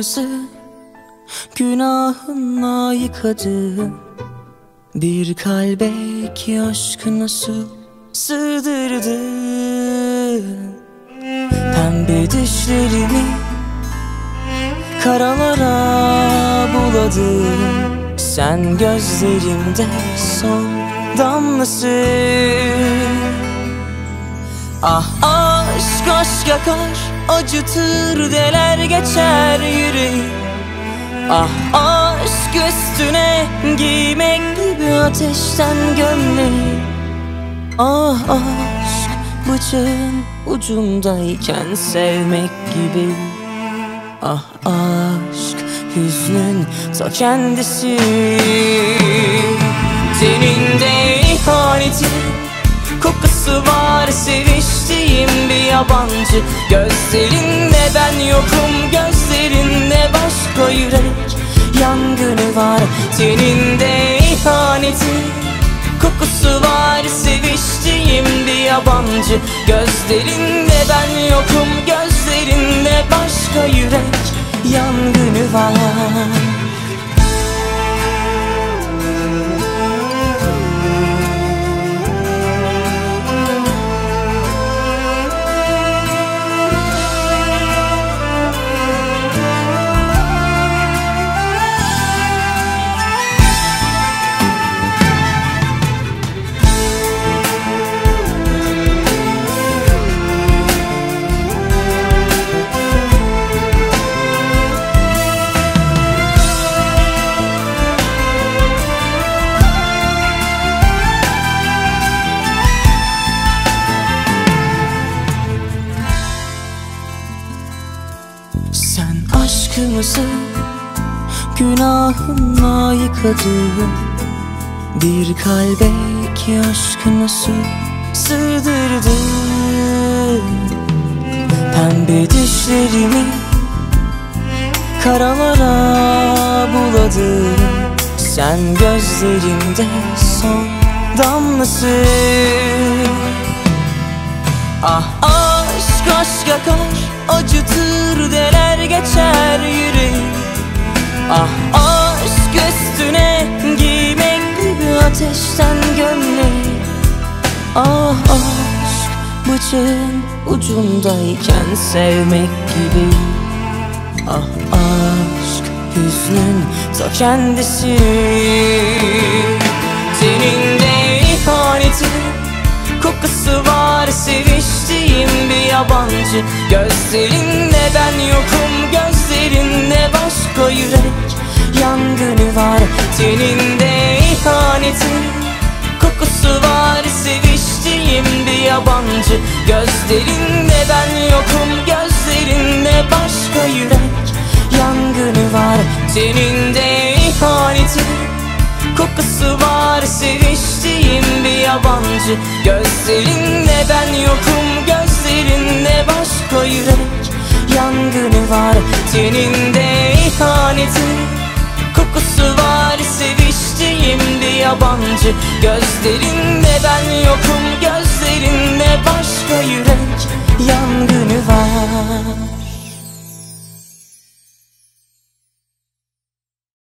aşkımızı Günahınla yıkadın Bir kalbe ki aşkına su sığdırdın Pembe düşlerimi karalara buladın Sen gözlerimde son damlasın Ah aşk aşk yakar Acıtır deler geçer yüreği. Ah aşk üstüne giymek gibi ateşten gömleği. Ah aşk bıçağın ucundayken sevmek gibi. Ah aşk hüznün ta kendisi Kokusu var seviştiğim bir yabancı. Gözlerinde ben yokum gözlerinde başka yürek. Yangını var senin de ihanetin Kokusu var seviştiğim bir yabancı. Gözlerinde ben yokum gözlerinde başka yürek. Yangını var Sen aşkımızı günahınla yıkadın Bir kalbe ki aşkına su sığdırdın. Pembe düşlerimi karalara buladın. Sen gözlerimde son damlasın Ah aşk yakar Acıtır deler geçer yüreği. Ah aşk üstüne giymek gibi ateşten gömleği. Ah aşk bıçağın ucundayken sevmek gibi. Ah aşk hüznün ta kendisi. Senin de ihanetin Kokusu var seviştiğim bir yabancı. Gözlerinde ben yokum gözlerinde başka yürek. Yangını var senin de ihanetin. Kokusu var seviştiğim bir yabancı. Gözlerinde ben yokum gözlerinde başka yürek. Yangını var senin de ihanetin. Kokusu var seviştiğim bir yabancı. Gözlerinde ben yokum başka yürek Yangını var teninde ihanetin. Kokusu var seviştiğim bir yabancı. Gözlerinde ben yokum gözlerinde başka